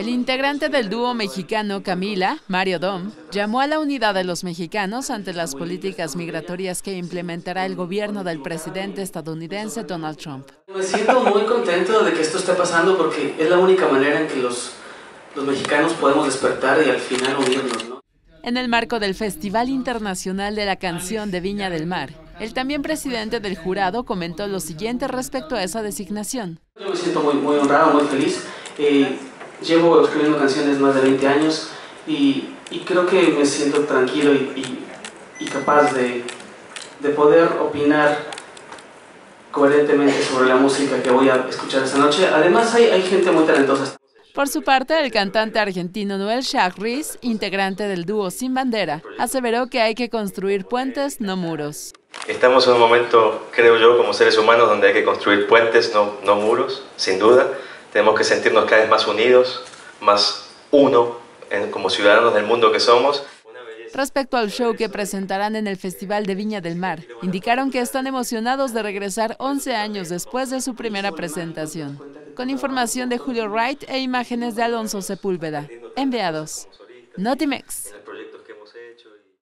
El integrante del dúo mexicano Camila, Mario Dom, llamó a la unidad de los mexicanos ante las políticas migratorias que implementará el gobierno del presidente estadounidense Donald Trump. Me siento muy contento de que esto esté pasando porque es la única manera en que los, los mexicanos podemos despertar y al final unirnos. ¿no? En el marco del Festival Internacional de la Canción de Viña del Mar, el también presidente del jurado comentó lo siguiente respecto a esa designación. Yo me siento muy, muy honrado, muy feliz. Eh, llevo escribiendo canciones más de 20 años y, creo que me siento tranquilo y, capaz de, poder opinar coherentemente sobre la música que voy a escuchar esta noche. Además hay, hay gente muy talentosa. Por su parte, el cantante argentino Noel Chagris, integrante del dúo Sin Bandera, aseveró que hay que construir puentes, no muros. Estamos en un momento, creo yo, como seres humanos, donde hay que construir puentes, no, no muros, sin duda. Tenemos que sentirnos cada vez más unidos, más uno como ciudadanos del mundo que somos. Respecto al show que presentarán en el Festival de Viña del Mar, indicaron que están emocionados de regresar 11 años después de su primera presentación. Con información de Julio Wright e imágenes de Alonso Sepúlveda. Enviados. Notimex.